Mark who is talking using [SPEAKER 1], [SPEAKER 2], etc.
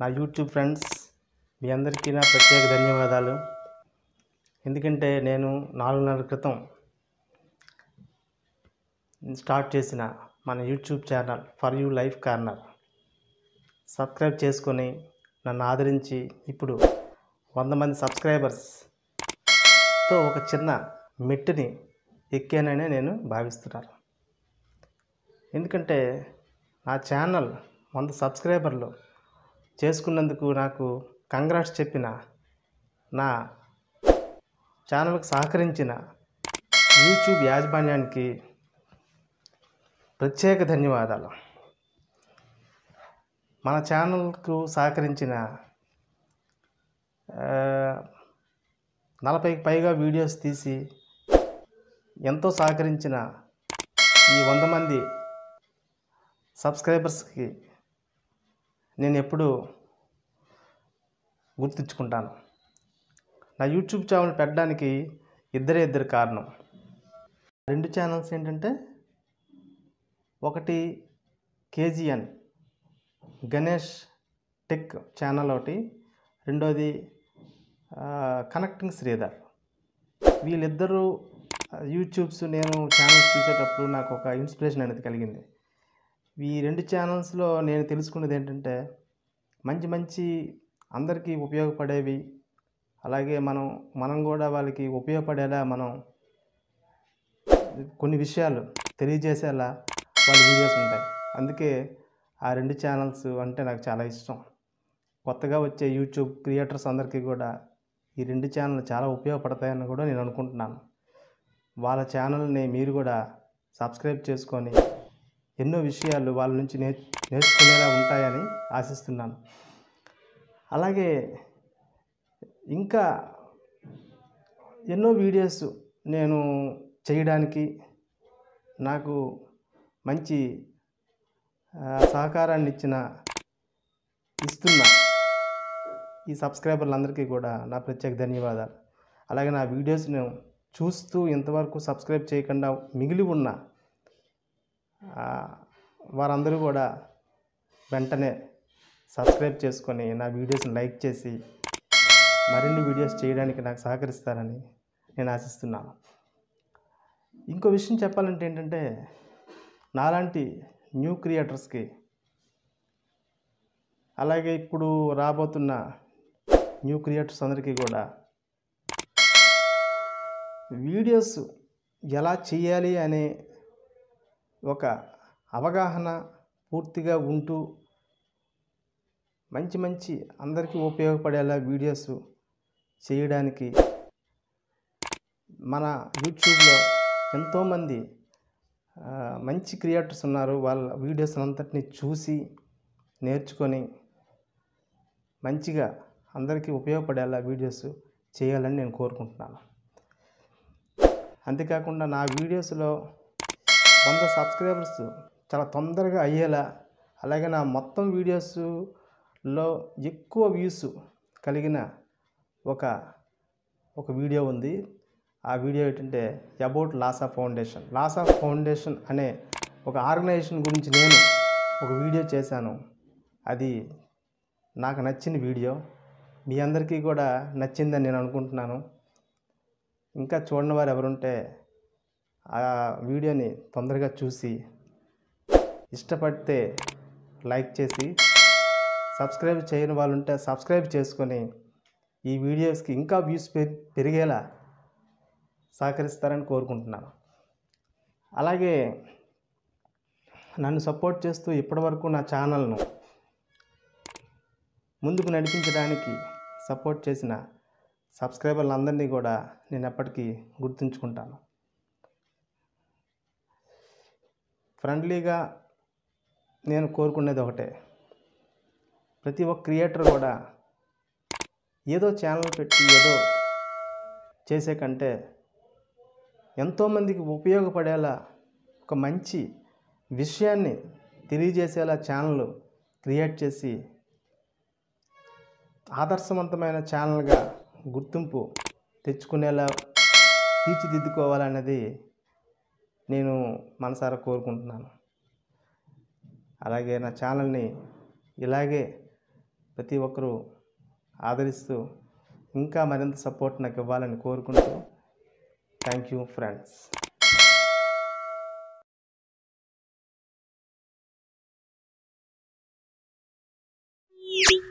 [SPEAKER 1] నా YouTube friends మీ అందరికీ నా ప్రత్యేక ధన్యవాదాలు. ఎందుకంటే నేను నాలుగున్నర క్రితం స్టార్ట్ చేసిన మన YouTube channel for you life corner. Subscribe చేసుకొని నన్ను ఆదరించి ఇప్పుడు వంద మంది సబ్స్క్రైబర్స్తో ఒక చిన్న మెట్టుని ఎక్కాననే నేను భావిస్తున్నాను. ఎందుకంటే నా ఛానల్ వంద సబ్స్క్రైబర్లు చేసుకున్నందుకు నాకు కంగ్రాట్స్ చెప్పిన నా ఛానల్కి సహకరించిన యూట్యూబ్ యాజమాన్యానికి ప్రత్యేక ధన్యవాదాలు. మన ఛానల్కు సహకరించిన నలభైకి పైగా వీడియోస్ తీసి ఎంతో సహకరించిన ఈ వంద మంది సబ్స్క్రైబర్స్కి నేను ఎప్పుడూ గుర్తుంచుకుంటాను. నా యూట్యూబ్ ఛానల్ పెట్టడానికి ఇద్దరే ఇద్దరు కారణం. రెండు ఛానల్స్ ఏంటంటే ఒకటి కేజీఎన్ గణేష్ టెక్ ఛానల్ ఒకటి రెండోది కనెక్టింగ్ శ్రీధర్. వీళ్ళిద్దరూ యూట్యూబ్స్ నేను ఛానల్స్ చూసేటప్పుడు నాకు ఒక ఇన్స్పిరేషన్ అనేది కలిగింది. ఈ రెండు ఛానల్స్లో నేను తెలుసుకున్నది ఏంటంటే మంచి మంచి అందరికీ ఉపయోగపడేవి అలాగే మనం మనం కూడా వాళ్ళకి ఉపయోగపడేలా మనం కొన్ని విషయాలు తెలియజేసేలా వాళ్ళ వీడియోస్ ఉంటాయి. అందుకే ఆ రెండు ఛానల్స్ అంటే నాకు చాలా ఇష్టం. కొత్తగా వచ్చే యూట్యూబ్ క్రియేటర్స్ అందరికీ కూడా ఈ రెండు ఛానల్ చాలా ఉపయోగపడతాయని కూడా నేను అనుకుంటున్నాను. వాళ్ళ ఛానల్ని మీరు కూడా సబ్స్క్రైబ్ చేసుకొని ఎన్నో విషయాలు వాళ్ళ నుంచి నేర్ నేర్చుకునేలా ఉంటాయని ఆశిస్తున్నాను. అలాగే ఇంకా ఎన్నో వీడియోస్ నేను చేయడానికి నాకు మంచి సహకారాన్ని ఇచ్చిన ఇస్తున్న ఈ సబ్స్క్రైబర్లందరికీ కూడా నా ప్రత్యేక ధన్యవాదాలు. అలాగే నా వీడియోస్ను చూస్తూ ఇంతవరకు సబ్స్క్రైబ్ చేయకుండా మిగిలి ఉన్న వారందరూ కూడా వెంటనే సబ్స్క్రైబ్ చేసుకొని నా వీడియోస్ని లైక్ చేసి మరిన్ని వీడియోస్ చేయడానికి నాకు సహకరిస్తారని నేను ఆశిస్తున్నాను. ఇంకో విషయం చెప్పాలంటే ఏంటంటే నాలాంటి న్యూ క్రియేటర్స్కి అలాగే ఇప్పుడు రాబోతున్న న్యూ క్రియేటర్స్ అందరికీ కూడా వీడియోస్ ఎలా చేయాలి అనే ఒక అవగాహన పూర్తిగా ఉంటూ మంచి మంచి అందరికీ ఉపయోగపడేలా వీడియోస్ చేయడానికి మన యూట్యూబ్లో ఎంతోమంది మంచి క్రియేటర్స్ ఉన్నారు. వాళ్ళ వీడియోస్ అంతటిని చూసి నేర్చుకొని మంచిగా అందరికీ ఉపయోగపడేలా వీడియోస్ చేయాలని నేను కోరుకుంటున్నాను. అంతేకాకుండా నా వీడియోస్లో వంద సబ్స్క్రైబర్స్ చాలా తొందరగా అయ్యేలా. అలాగే నా మొత్తం వీడియోస్లో ఎక్కువ వ్యూస్ కలిగిన ఒక ఒక వీడియో ఉంది. ఆ వీడియో ఏంటంటే about Lasa foundation. Lasa foundation అనే ఒక ఆర్గనైజేషన్ గురించి నేను ఒక వీడియో చేశాను. అది నాకు నచ్చిన వీడియో. మీ అందరికీ కూడా నచ్చిందని నేను అనుకుంటున్నాను. ఇంకా చూడని వారు ఎవరుంటే ఆ వీడియోని తొందరగా చూసి ఇష్టపడితే లైక్ చేసి సబ్స్క్రైబ్ చేయని వాళ్ళు ఉంటే సబ్స్క్రైబ్ చేసుకొని ఈ వీడియోస్కి ఇంకా వ్యూస్ పె పెరిగేలా సహకరిస్తారని కోరుకుంటున్నాను. అలాగే నన్ను సపోర్ట్ చేస్తూ ఇప్పటివరకు నా ఛానల్ను ముందుకు నడిపించడానికి సపోర్ట్ చేసిన సబ్స్క్రైబర్లందరినీ కూడా నేను ఎప్పటికీ గుర్తుంచుకుంటాను. ఫ్రెండ్లీగా నేను కోరుకునేది ఒకటే. ప్రతి ఒక్క క్రియేటర్ కూడా ఏదో ఛానల్ పెట్టి ఏదో చేసే కంటే ఎంతోమందికి ఉపయోగపడేలా ఒక మంచి విషయాన్ని తెలియజేసేలా ఛానల్ క్రియేట్ చేసి ఆదర్శవంతమైన ఛానల్గా గుర్తింపు తెచ్చుకునేలా తీర్చిదిద్దుకోవాలన్నది నేను మనసారా కోరుకుంటున్నాను. అలాగే నా ఛానల్ని ఇలాగే ప్రతి ఒక్కరూ ఆదరిస్తూ ఇంకా మరింత సపోర్ట్ నాకు ఇవ్వాలని కోరుకుంటూ థ్యాంక్ యూ ఫ్రెండ్స్.
[SPEAKER 2] you